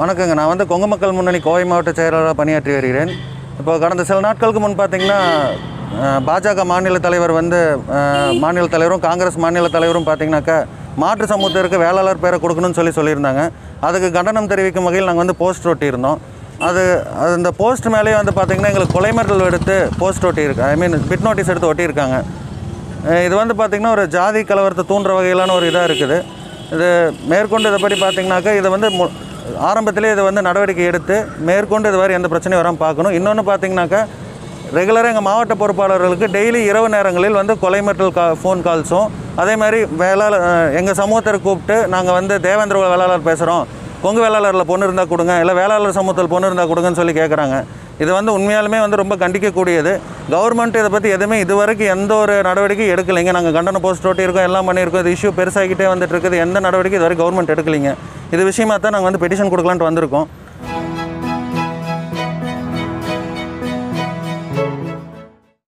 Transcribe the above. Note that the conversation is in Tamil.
வணக்கங்க. நான் வந்து கொங்கு மக்கள் முன்னணி கோவை மாவட்ட செயலாளராக பணியாற்றி வருகிறேன். இப்போ கடந்த சில நாட்களுக்கு முன் பார்த்திங்கன்னா பாஜக மாநில தலைவர் வந்து மாநில தலைவரும் காங்கிரஸ் மாநில தலைவரும் பார்த்திங்கனாக்கா மாற்று சமூகத்திற்கு வேளாளர் பேரை கொடுக்கணும்னு சொல்லி சொல்லியிருந்தாங்க. அதுக்கு கண்டனம் தெரிவிக்கும் வகையில் நாங்கள் வந்து போஸ்ட் ஒட்டியிருந்தோம். அது அது இந்த போஸ்ட் மேலேயே வந்து பார்த்தீங்கன்னா எங்களுக்கு கொலை மிரட்டல் எடுத்து போஸ்ட் ஒட்டியிருக்கு ஐ மீன் பிட் நோட்டீஸ் எடுத்து ஒட்டியிருக்காங்க. இது வந்து பார்த்திங்கன்னா ஒரு ஜாதி கலவரத்தை தூண்டுற வகையிலான ஒரு இதாக இருக்குது. இது மேற்கொண்டு இதை பற்றி பார்த்தீங்கன்னாக்கா இதை வந்து மு ஆரம்பத்திலே இதை வந்து நடவடிக்கை எடுத்து மேற்கொண்டு இது வரை எந்த பிரச்சனையும் வராமல் பார்க்கணும். இன்னொன்று பார்த்தீங்கன்னாக்கா ரெகுலராக எங்கள் மாவட்ட பொறுப்பாளர்களுக்கு டெய்லி இரவு நேரங்களில் வந்து கொலை மிரட்டல் கா ஃபோன் கால்ஸும் அதே மாதிரி வேளாளர் எங்கள் சமூகத்தை கூப்பிட்டு நாங்கள் வந்து தேவேந்திர வேளாளர் பேசுகிறோம் கொங்கு வேளாளரில் பொண்ணு இருந்தால் கொடுங்க இல்லை வேளாளர் சமூகத்தில் பொண்ணு இருந்தால் கொடுங்கன்னு சொல்லி கேட்குறாங்க இது வந்து உண்மையாலுமே வந்து ரொம்ப கண்டிக்கக்கூடியது. கவர்மெண்ட் இதை பற்றி எதுவுமே இதுவரைக்கும் எந்த ஒரு நடவடிக்கையும் எடுக்கலைங்க. நாங்கள் கண்டன போஸ்ட் ஓட்டியிருக்கோம் எல்லாம் பண்ணியிருக்கோம். இது இஷ்யூ பெருசாகிக்கிட்டே வந்துட்டு இருக்குது. எந்த நடவடிக்கை இதுவரை கவர்மெண்ட் எடுக்கலைங்க. இது விஷயமா தான் நாங்கள் வந்து பெட்டிஷன் கொடுக்கலான்ட்டு வந்திருக்கோம்.